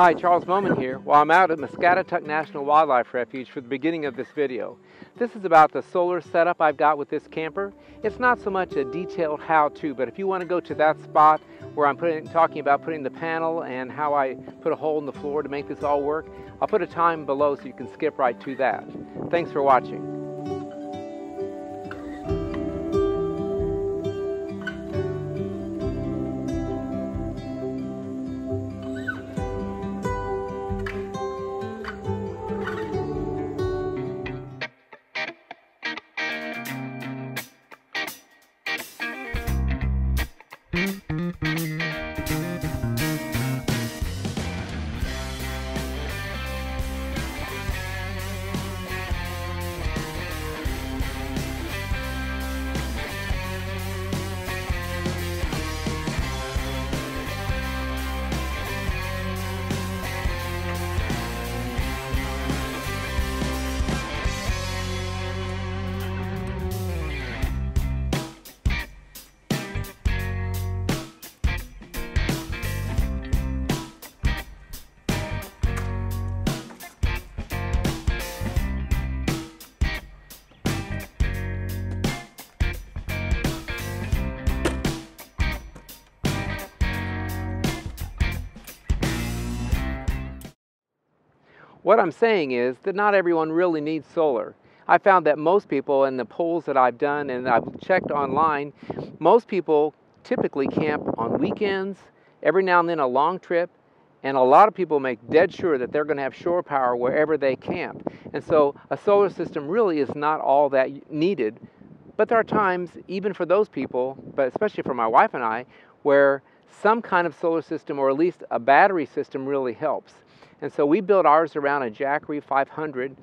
Hi, Charles Moman here. While I'm out at Muscatatuck National Wildlife Refuge for the beginning of this video. This is about the solar setup I've got with this camper. It's not so much a detailed how-to, but if you want to go to that spot where I'm putting, talking about putting the panel and how I put a hole in the floor to make this all work, I'll put a time below so you can skip right to that. Thanks for watching. What I'm saying is that not everyone really needs solar. I found that most people in the polls that I've done and I've checked online, most people typically camp on weekends, every now and then a long trip, and a lot of people make dead sure that they're going to have shore power wherever they camp. And so a solar system really is not all that needed. But there are times, even for those people, but especially for my wife and I, where some kind of solar system or at least a battery system really helps. And so we built ours around a Jackery 500.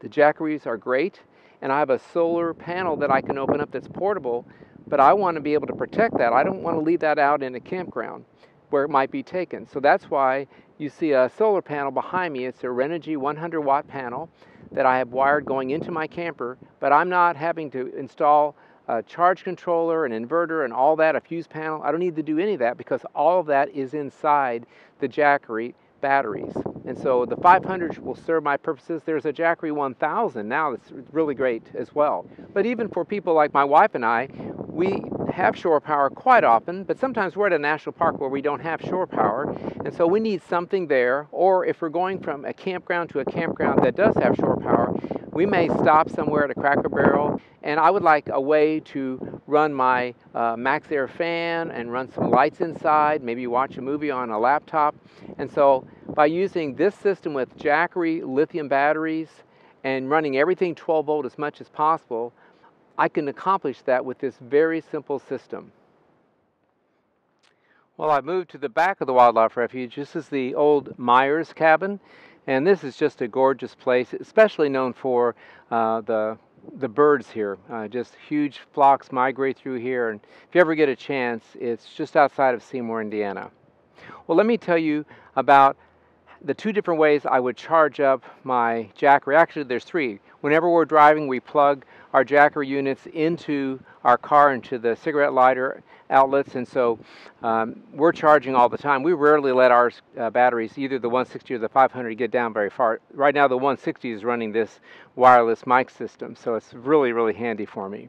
The Jackeries are great, and I have a solar panel that I can open up that's portable, but I want to be able to protect that. I don't want to leave that out in a campground where it might be taken. So that's why you see a solar panel behind me. It's a Renogy 100 watt panel that I have wired going into my camper, but I'm not having to install a charge controller, an inverter, and all that, a fuse panel. I don't need to do any of that because all of that is inside the Jackery batteries. And so the 500 will serve my purposes. There's a Jackery 1000 now that's really great as well. But even for people like my wife and I, we have shore power quite often, but sometimes we're at a national park where we don't have shore power, and so we need something there. Or if we're going from a campground to a campground that does have shore power, we may stop somewhere at a Cracker Barrel, and I would like a way to run my uh, MaxxAir fan and run some lights inside, maybe watch a movie on a laptop. And so by using this system with Jackery lithium batteries and running everything 12 volt as much as possible, I can accomplish that with this very simple system. Well, I've moved to the back of the wildlife refuge. This is the old Myers cabin. And this is just a gorgeous place, especially known for uh, the the birds here. Uh, just huge flocks migrate through here, and if you ever get a chance, it's just outside of Seymour, Indiana. Well, let me tell you about the two different ways I would charge up my Jackery. Actually, there's three. Whenever we're driving, we plug our Jackery units into our car, into the cigarette lighter outlets, and so um, we're charging all the time. We rarely let our uh, batteries, either the 160 or the 500, get down very far. Right now, the 160 is running this wireless mic system, so it's really, really handy for me.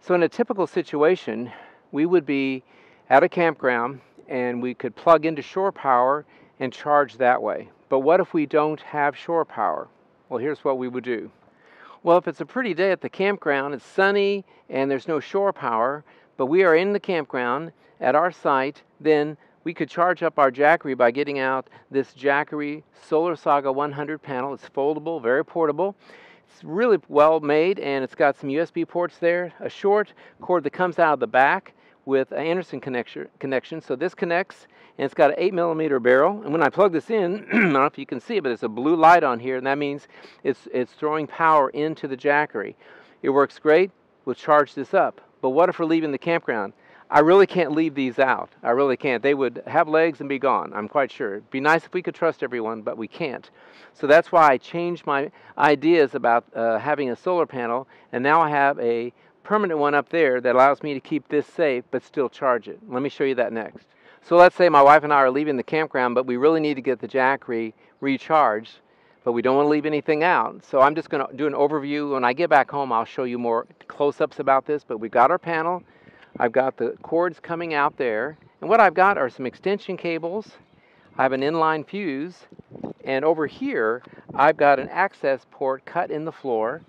So in a typical situation, we would be at a campground and we could plug into shore power and charge that way. But what if we don't have shore power? Well, here's what we would do. Well, if it's a pretty day at the campground, it's sunny and there's no shore power, but we are in the campground at our site, then we could charge up our Jackery by getting out this Jackery Solar Saga 100 panel. It's foldable, very portable. It's really well made and it's got some USB ports there, a short cord that comes out of the back with an Anderson connection, connection. So this connects, and it's got an 8 millimeter barrel. And when I plug this in, I don't know if you can see it, but there's a blue light on here, and that means it's, it's throwing power into the Jackery. It works great. We'll charge this up. But what if we're leaving the campground? I really can't leave these out. I really can't. They would have legs and be gone, I'm quite sure. It'd be nice if we could trust everyone, but we can't. So that's why I changed my ideas about uh, having a solar panel, and now I have a permanent one up there that allows me to keep this safe but still charge it. Let me show you that next. So let's say my wife and I are leaving the campground, but we really need to get the Jackery recharged, but we don't want to leave anything out. So I'm just going to do an overview. When I get back home, I'll show you more close-ups about this, but we've got our panel. I've got the cords coming out there. And what I've got are some extension cables. I have an inline fuse. And over here, I've got an access port cut in the floor.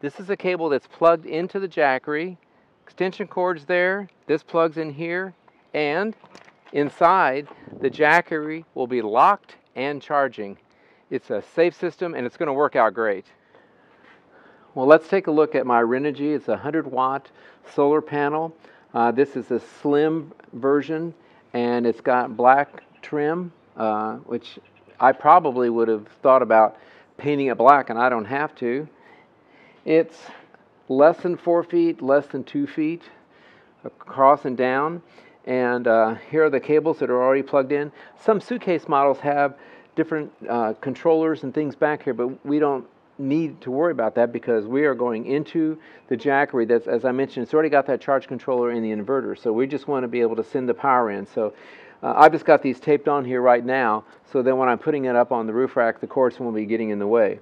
This is a cable that's plugged into the Jackery. Extension cords there. This plugs in here. And Inside, the Jackery will be locked and charging. It's a safe system and it's going to work out great. Well, let's take a look at my Renogy. It's a 100 watt solar panel. Uh, this is a slim version and it's got black trim, uh, which I probably would have thought about painting it black and I don't have to. It's less than four feet, less than two feet across and down. And uh, here are the cables that are already plugged in. Some suitcase models have different uh, controllers and things back here, but we don't need to worry about that because we are going into the Jackery that's, as I mentioned, it's already got that charge controller in the inverter. So we just want to be able to send the power in. So uh, I've just got these taped on here right now. So then when I'm putting it up on the roof rack, the cords won't be getting in the way.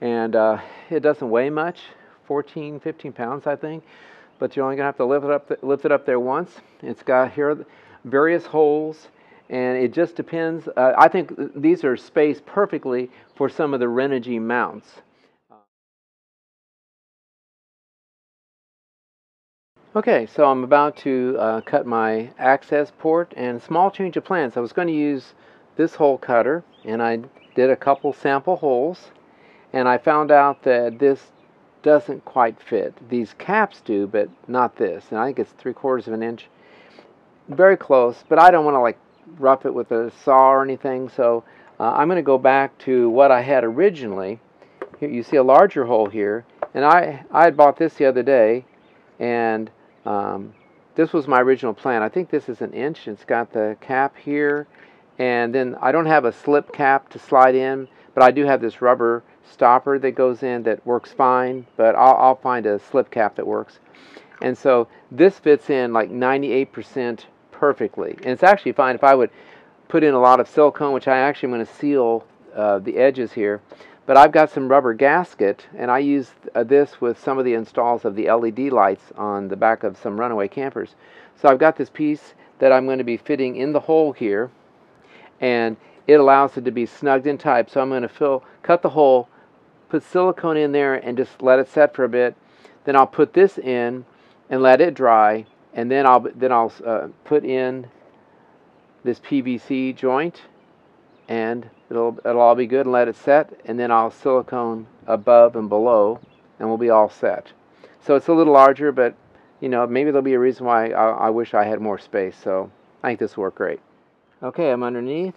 And uh, it doesn't weigh much, 14, 15 pounds, I think but you're only going to have to lift it up, lift it up there once. It's got here various holes, and it just depends. Uh, I think these are spaced perfectly for some of the Renogy mounts. Okay, so I'm about to uh, cut my access port and small change of plans. I was going to use this hole cutter and I did a couple sample holes and I found out that this doesn't quite fit. These caps do, but not this. And I think it's three quarters of an inch. Very close, but I don't want to like rough it with a saw or anything. So uh, I'm going to go back to what I had originally. Here, you see a larger hole here. And I, I had bought this the other day. And um, this was my original plan. I think this is an inch. It's got the cap here. And then I don't have a slip cap to slide in, but I do have this rubber stopper that goes in that works fine, but I'll, I'll find a slip cap that works. And so this fits in like 98% perfectly. And it's actually fine if I would put in a lot of silicone, which I actually am going to seal uh, the edges here. But I've got some rubber gasket, and I use uh, this with some of the installs of the LED lights on the back of some runaway campers. So I've got this piece that I'm going to be fitting in the hole here, and it allows it to be snugged in tight. So I'm going to fill, cut the hole, put silicone in there and just let it set for a bit. Then I'll put this in and let it dry, and then I'll then I'll uh, put in this PVC joint, and it'll it'll all be good and let it set, and then I'll silicone above and below, and we'll be all set. So it's a little larger, but you know maybe there'll be a reason why I, I wish I had more space. So I think this will work great. Okay, I'm underneath,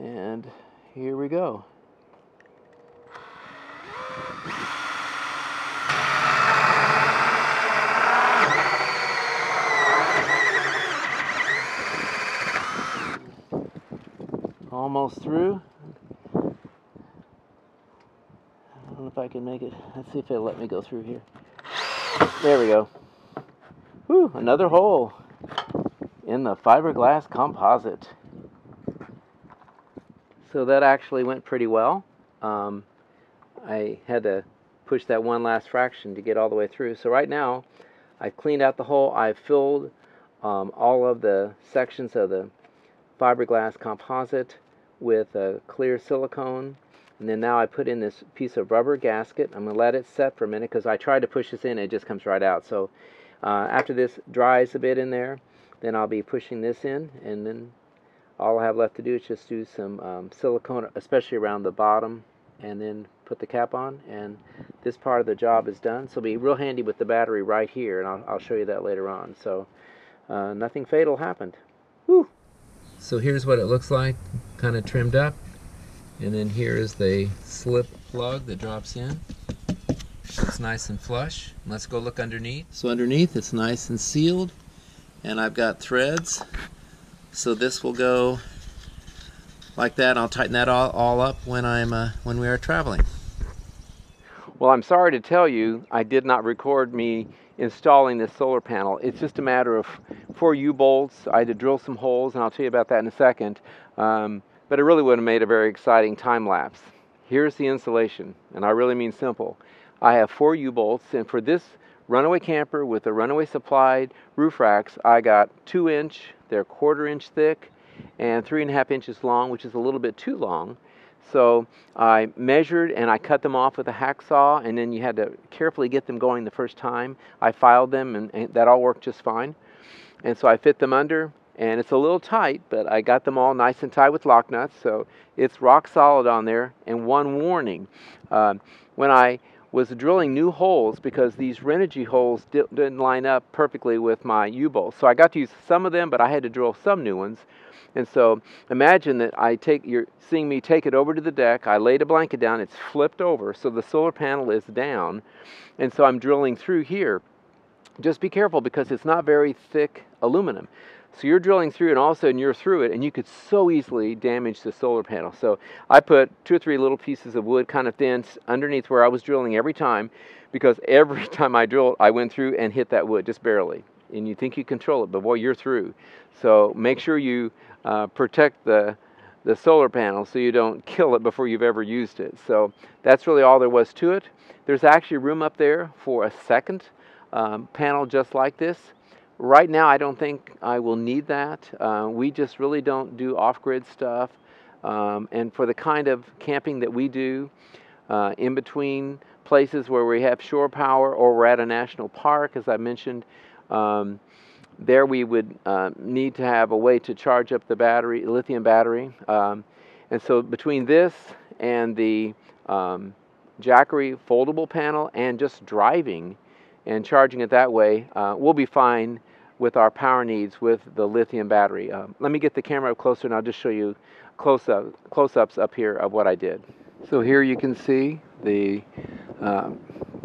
and here we go. Almost through. I don't know if I can make it. Let's see if it'll let me go through here. There we go. Whew, another hole in the fiberglass composite. So that actually went pretty well. Um, I had to push that one last fraction to get all the way through. So right now, I've cleaned out the hole. I've filled um, all of the sections of the fiberglass composite with a clear silicone. And then now I put in this piece of rubber gasket. I'm going to let it set for a minute because I tried to push this in it just comes right out. So uh, after this dries a bit in there, then I'll be pushing this in and then all I have left to do is just do some um, silicone, especially around the bottom and then put the cap on and this part of the job is done. So it'll be real handy with the battery right here and I'll, I'll show you that later on. So uh, nothing fatal happened. Whew. so here's what it looks like kind of trimmed up and then here is the slip plug that drops in. It's nice and flush. Let's go look underneath. So underneath it's nice and sealed and I've got threads so this will go like that. I'll tighten that all, all up when I'm uh, when we are traveling. Well, I'm sorry to tell you, I did not record me installing this solar panel. It's just a matter of four U-bolts. I had to drill some holes, and I'll tell you about that in a second. Um, but it really would have made a very exciting time lapse. Here's the installation, and I really mean simple. I have four U-bolts, and for this runaway camper with the runaway supplied roof racks, I got two inch, they're quarter inch thick, and three and a half inches long, which is a little bit too long. So I measured and I cut them off with a hacksaw, and then you had to carefully get them going the first time. I filed them, and, and that all worked just fine. And so I fit them under, and it's a little tight, but I got them all nice and tight with lock nuts, so it's rock solid on there. And one warning uh, when I was drilling new holes because these Renogy holes di didn't line up perfectly with my U-bolts. So I got to use some of them, but I had to drill some new ones. And so imagine that I take, you're seeing me take it over to the deck. I laid a blanket down, it's flipped over, so the solar panel is down. And so I'm drilling through here. Just be careful because it's not very thick aluminum. So you're drilling through and all of a sudden you're through it and you could so easily damage the solar panel. So I put two or three little pieces of wood kind of thin underneath where I was drilling every time because every time I drilled I went through and hit that wood just barely. And you think you control it, but boy, you're through. So make sure you uh, protect the the solar panel so you don't kill it before you've ever used it. So that's really all there was to it. There's actually room up there for a second um, panel just like this. Right now, I don't think I will need that. Uh, we just really don't do off-grid stuff. Um, and for the kind of camping that we do, uh, in between places where we have shore power or we're at a national park, as I mentioned, um, there we would uh, need to have a way to charge up the battery, lithium battery. Um, and so between this and the um, Jackery foldable panel and just driving and charging it that way, uh, we'll be fine with our power needs with the lithium battery. Um, let me get the camera up closer and I'll just show you close-up, close-ups up here of what I did. So here you can see the uh,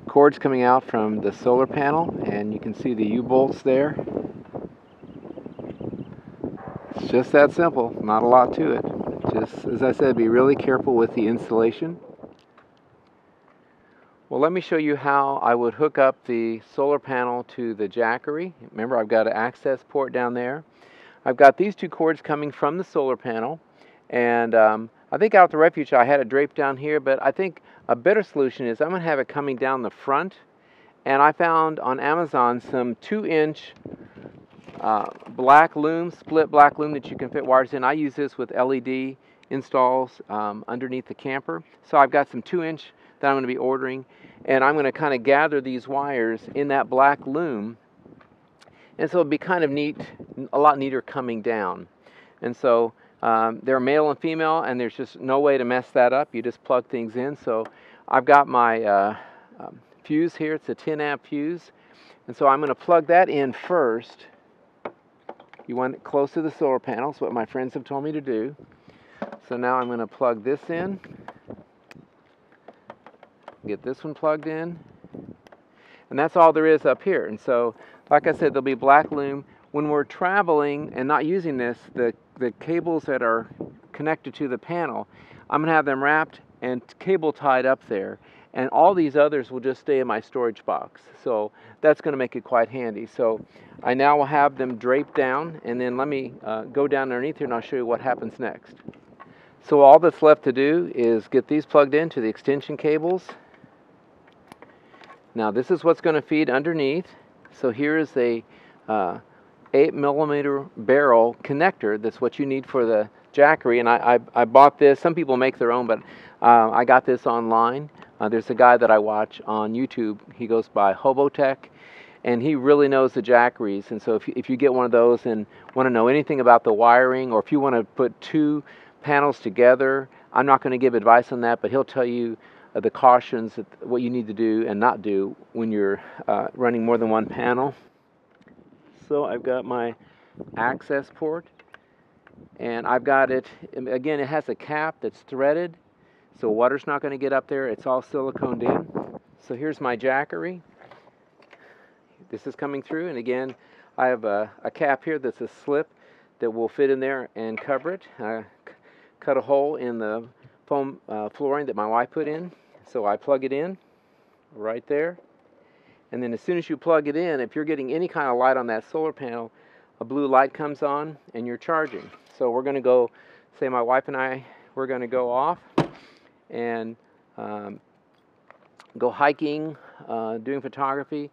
cords coming out from the solar panel and you can see the U-bolts there it's just that simple, not a lot to it. Just, as I said, be really careful with the installation. Well, let me show you how I would hook up the solar panel to the Jackery. Remember, I've got an access port down there. I've got these two cords coming from the solar panel, and um, I think out the refuge I had it draped down here, but I think a better solution is I'm going to have it coming down the front, and I found on Amazon some 2-inch uh, black loom, split black loom that you can fit wires in. I use this with LED installs um, underneath the camper. So I've got some 2 inch that I'm going to be ordering and I'm going to kind of gather these wires in that black loom and so it'll be kind of neat, a lot neater coming down. And so um, they're male and female and there's just no way to mess that up. You just plug things in. So I've got my uh, um, fuse here. It's a 10 amp fuse. And so I'm going to plug that in first you want it close to the solar panels, what my friends have told me to do. So now I'm going to plug this in. Get this one plugged in. And that's all there is up here. And so, like I said, there'll be black loom. When we're traveling and not using this, the, the cables that are connected to the panel, I'm going to have them wrapped and cable tied up there and all these others will just stay in my storage box. So that's going to make it quite handy. So I now will have them draped down and then let me uh, go down underneath here and I'll show you what happens next. So all that's left to do is get these plugged into the extension cables. Now this is what's going to feed underneath. So here is a uh, 8 millimeter barrel connector. That's what you need for the Jackery. And I, I, I bought this. Some people make their own, but uh, I got this online. Uh, there's a guy that I watch on YouTube. He goes by Hobotech, and he really knows the Jackeries. And so if if you get one of those and want to know anything about the wiring, or if you want to put two panels together, I'm not going to give advice on that, but he'll tell you uh, the cautions, that, what you need to do and not do when you're uh, running more than one panel. So I've got my access port, and I've got it, again, it has a cap that's threaded so water's not going to get up there. It's all siliconed in. So here's my Jackery. This is coming through. And again, I have a, a cap here that's a slip that will fit in there and cover it. I cut a hole in the foam uh, flooring that my wife put in. So I plug it in right there. And then as soon as you plug it in, if you're getting any kind of light on that solar panel, a blue light comes on and you're charging. So we're going to go, say my wife and I, we're going to go off and um, go hiking, uh, doing photography.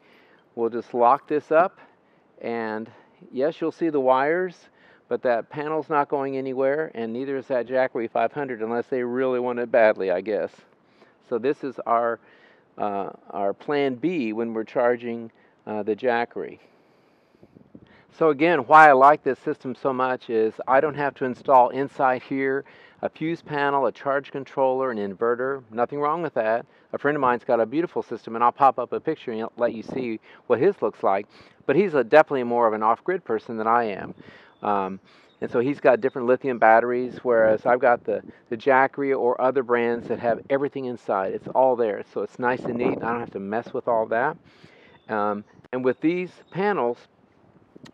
We'll just lock this up and yes, you'll see the wires, but that panel's not going anywhere and neither is that Jackery 500 unless they really want it badly, I guess. So this is our, uh, our plan B when we're charging uh, the Jackery. So again, why I like this system so much is I don't have to install inside here a fuse panel, a charge controller, an inverter. Nothing wrong with that. A friend of mine's got a beautiful system, and I'll pop up a picture and let you see what his looks like. But he's a, definitely more of an off-grid person than I am. Um, and so he's got different lithium batteries, whereas I've got the, the Jackery or other brands that have everything inside. It's all there. So it's nice and neat. I don't have to mess with all that. Um, and with these panels,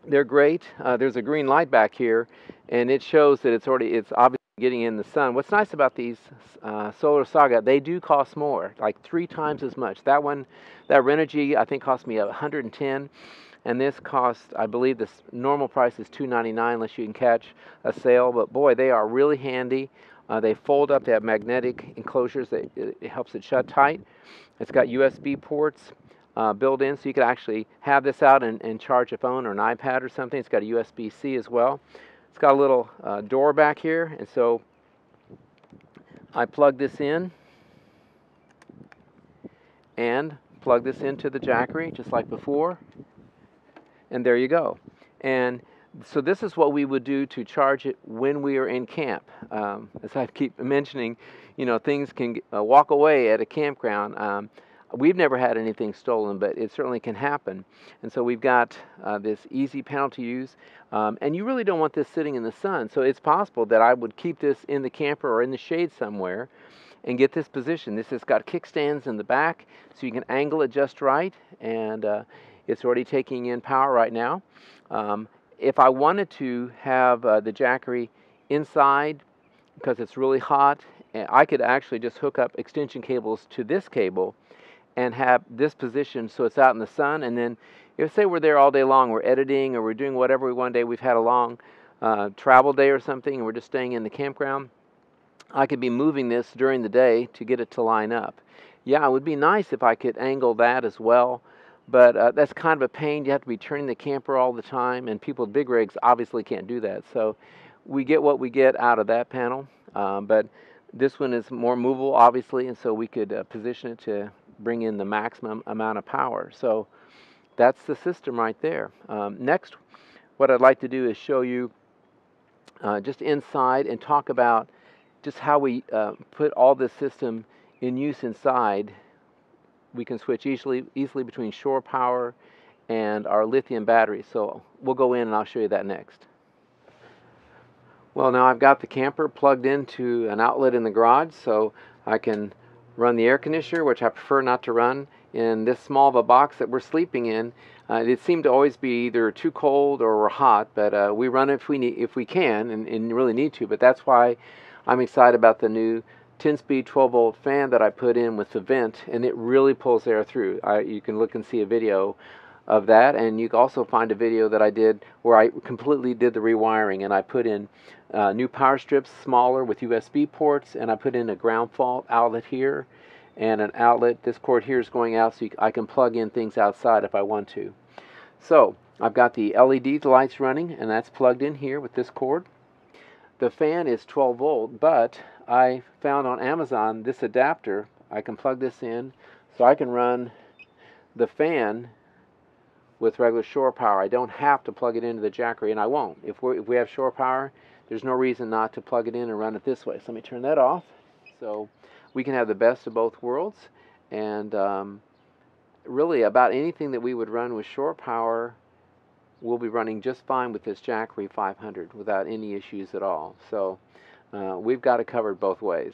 they're great. Uh, there's a green light back here, and it shows that it's already it's obviously getting in the sun. What's nice about these uh, Solar Saga, they do cost more, like three times as much. That one, that Renogy, I think cost me 110, and this cost, I believe, the normal price is 299 unless you can catch a sale. But boy, they are really handy. Uh, they fold up. They have magnetic enclosures that it, it helps it shut tight. It's got USB ports uh, built in, so you could actually have this out and, and, charge a phone or an iPad or something. It's got a USB-C as well. It's got a little uh, door back here, and so I plug this in and plug this into the Jackery just like before, and there you go. And so this is what we would do to charge it when we are in camp. Um, as I keep mentioning, you know, things can uh, walk away at a campground. Um, We've never had anything stolen, but it certainly can happen. And so we've got uh, this easy panel to use. Um, and you really don't want this sitting in the sun. So it's possible that I would keep this in the camper or in the shade somewhere and get this position. This has got kickstands in the back, so you can angle it just right. And uh, it's already taking in power right now. Um, if I wanted to have uh, the Jackery inside because it's really hot, I could actually just hook up extension cables to this cable and have this position so it's out in the sun. And then, if say we're there all day long, we're editing or we're doing whatever we one day we've had a long uh, travel day or something, and we're just staying in the campground. I could be moving this during the day to get it to line up. Yeah, it would be nice if I could angle that as well, but uh, that's kind of a pain. You have to be turning the camper all the time, and people with big rigs obviously can't do that. So we get what we get out of that panel, um, but this one is more movable, obviously, and so we could uh, position it to bring in the maximum amount of power. So that's the system right there. Um, next, what I'd like to do is show you uh, just inside and talk about just how we uh, put all this system in use inside. We can switch easily, easily between shore power and our lithium battery. So we'll go in and I'll show you that next. Well, now I've got the camper plugged into an outlet in the garage so I can run the air conditioner, which I prefer not to run in this small of a box that we're sleeping in. Uh, it seemed to always be either too cold or hot, but uh, we run it if we need, if we can, and, and, really need to. But that's why I'm excited about the new 10-speed 12-volt fan that I put in with the vent, and it really pulls air through. I, you can look and see a video of that, and you can also find a video that I did where I completely did the rewiring, and I put in uh, new power strips, smaller with USB ports, and I put in a ground fault outlet here and an outlet. This cord here is going out so you, I can plug in things outside if I want to. So I've got the LED lights running and that's plugged in here with this cord. The fan is 12 volt, but I found on Amazon this adapter. I can plug this in so I can run the fan with regular shore power. I don't have to plug it into the Jackery, and I won't. If, we if we have shore power, there's no reason not to plug it in and run it this way. So let me turn that off. So we can have the best of both worlds. And um, really, about anything that we would run with shore power, we'll be running just fine with this Jackery 500 without any issues at all. So uh, we've got it covered both ways.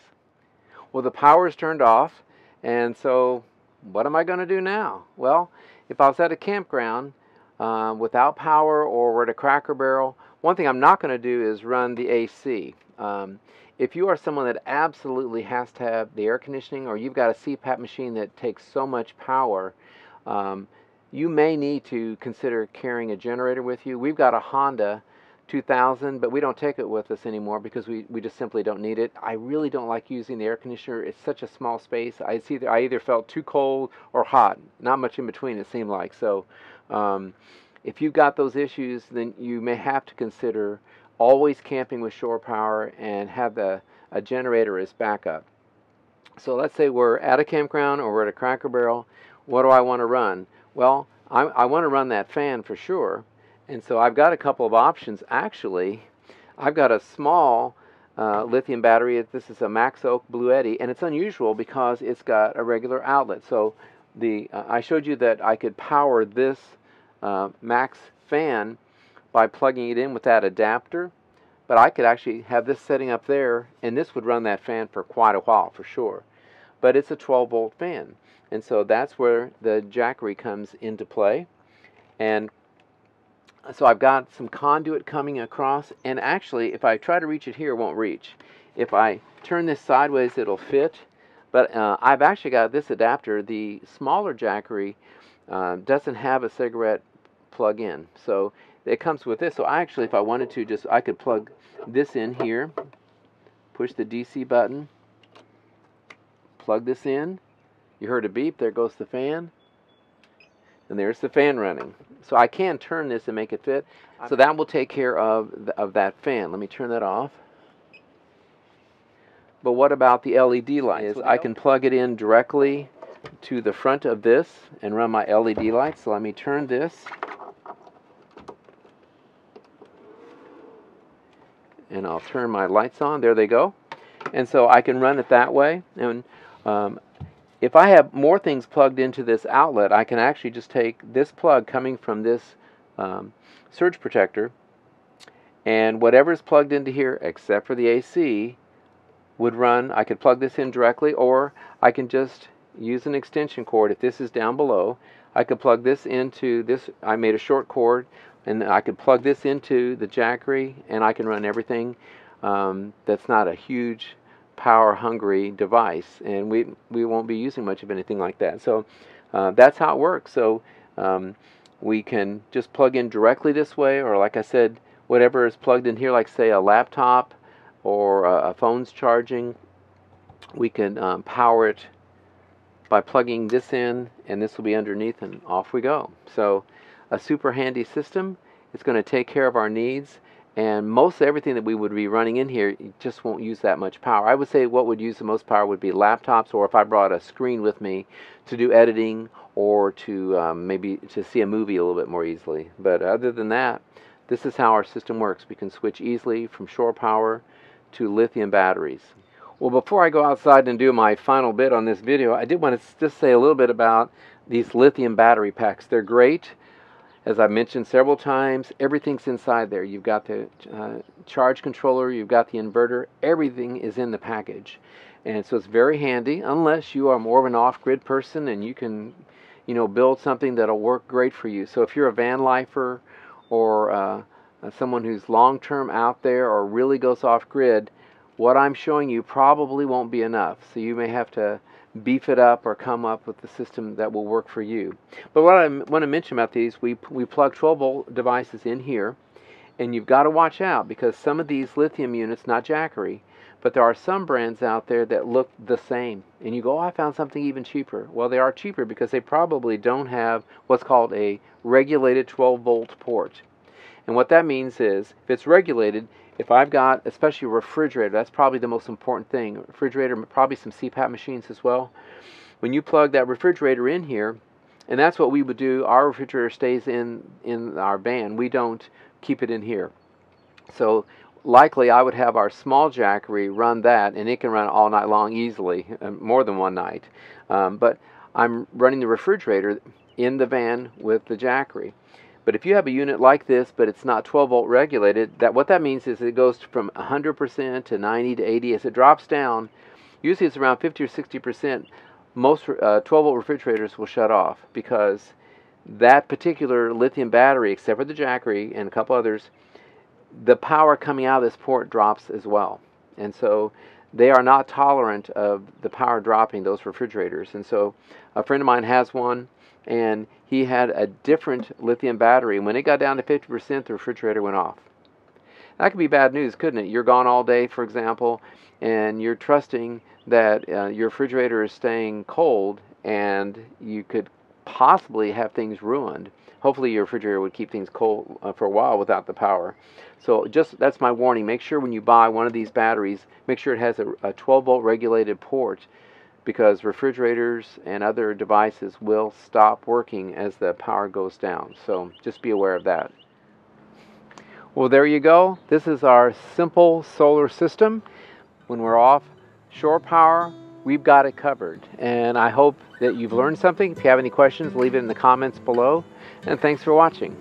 Well, the power is turned off, and so what am I going to do now? Well, if I was at a campground uh, without power or we're at a Cracker Barrel, one thing I'm not going to do is run the AC. Um, if you are someone that absolutely has to have the air conditioning or you've got a CPAP machine that takes so much power, um, you may need to consider carrying a generator with you. We've got a Honda 2000, but we don't take it with us anymore because we, we just simply don't need it. I really don't like using the air conditioner. It's such a small space. I either I either felt too cold or hot. Not much in between. It seemed like so. Um, if you've got those issues, then you may have to consider always camping with shore power and have the, a generator as backup. So let's say we're at a campground or we're at a Cracker Barrel. What do I want to run? Well, I, I want to run that fan for sure. And so I've got a couple of options. Actually, I've got a small uh, lithium battery. This is a Max Oak Bluetti, and it's unusual because it's got a regular outlet. So the uh, I showed you that I could power this uh, Max fan by plugging it in with that adapter, but I could actually have this setting up there, and this would run that fan for quite a while for sure. But it's a 12 volt fan, and so that's where the Jackery comes into play. And so I've got some conduit coming across and actually if I try to reach it here it won't reach. If I turn this sideways it'll fit. But uh, I've actually got this adapter. The smaller Jackery uh, doesn't have a cigarette plug in. So it comes with this. So I actually if I wanted to just I could plug this in here push the DC button plug this in. You heard a beep. There goes the fan. And there's the fan running. So I can turn this and make it fit. So that will take care of, the, of that fan. Let me turn that off. But what about the LED lights? I can plug it in directly to the front of this and run my LED lights. So let me turn this. And I'll turn my lights on. There they go. And so I can run it that way. And um, if I have more things plugged into this outlet, I can actually just take this plug coming from this um, surge protector and whatever is plugged into here except for the AC would run, I could plug this in directly or I can just use an extension cord if this is down below. I could plug this into this, I made a short cord and I could plug this into the Jackery and I can run everything um, that's not a huge power hungry device and we we won't be using much of anything like that. So uh, that's how it works. So um, we can just plug in directly this way or like I said whatever is plugged in here like say a laptop or a, a phone's charging we can um, power it by plugging this in and this will be underneath and off we go. So a super handy system. It's going to take care of our needs and most everything that we would be running in here just won't use that much power. I would say what would use the most power would be laptops or if I brought a screen with me to do editing or to um, maybe to see a movie a little bit more easily. But other than that, this is how our system works. We can switch easily from shore power to lithium batteries. Well, before I go outside and do my final bit on this video, I did want to just say a little bit about these lithium battery packs. They're great. As I've mentioned several times, everything's inside there. You've got the uh, charge controller, you've got the inverter, everything is in the package. And so it's very handy unless you are more of an off-grid person and you can, you know, build something that'll work great for you. So if you're a van lifer or uh, someone who's long-term out there or really goes off-grid, what I'm showing you probably won't be enough. So you may have to beef it up or come up with the system that will work for you. But what I want to mention about these, we, we plug 12 volt devices in here, and you've got to watch out because some of these lithium units, not Jackery, but there are some brands out there that look the same. And you go, oh, I found something even cheaper. Well, they are cheaper because they probably don't have what's called a regulated 12 volt port. And what that means is, if it's regulated, if I've got, especially a refrigerator, that's probably the most important thing. Refrigerator, probably some CPAP machines as well. When you plug that refrigerator in here, and that's what we would do. Our refrigerator stays in in our van. We don't keep it in here. So likely I would have our small Jackery run that, and it can run all night long easily, uh, more than one night. Um, but I'm running the refrigerator in the van with the Jackery. But if you have a unit like this, but it's not 12 volt regulated, that what that means is it goes from 100% to 90 to 80. As it drops down, usually it's around 50 or 60%. Most uh, 12 volt refrigerators will shut off because that particular lithium battery, except for the Jackery and a couple others, the power coming out of this port drops as well. And so they are not tolerant of the power dropping those refrigerators. And so a friend of mine has one and he had a different lithium battery. When it got down to 50%, the refrigerator went off. That could be bad news, couldn't it? You're gone all day, for example, and you're trusting that uh, your refrigerator is staying cold and you could possibly have things ruined. Hopefully, your refrigerator would keep things cold uh, for a while without the power. So, just that's my warning. Make sure when you buy one of these batteries, make sure it has a, a 12 volt regulated port because refrigerators and other devices will stop working as the power goes down. So, just be aware of that. Well, there you go. This is our simple solar system. When we're off shore power, we've got it covered. And I hope that you've learned something. If you have any questions, leave it in the comments below. And thanks for watching.